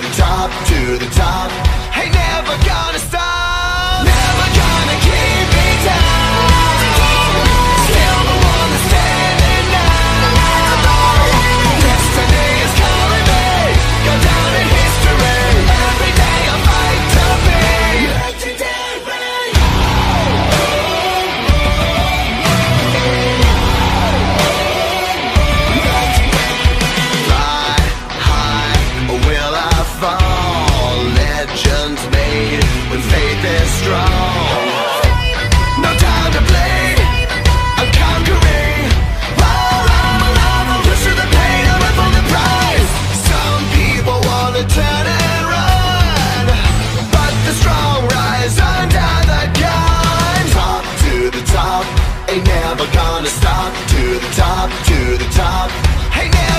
the top, to the top. Ain't never gonna stop, never gonna keep me down. ain't never gonna stop. To the top, to the top. Hey now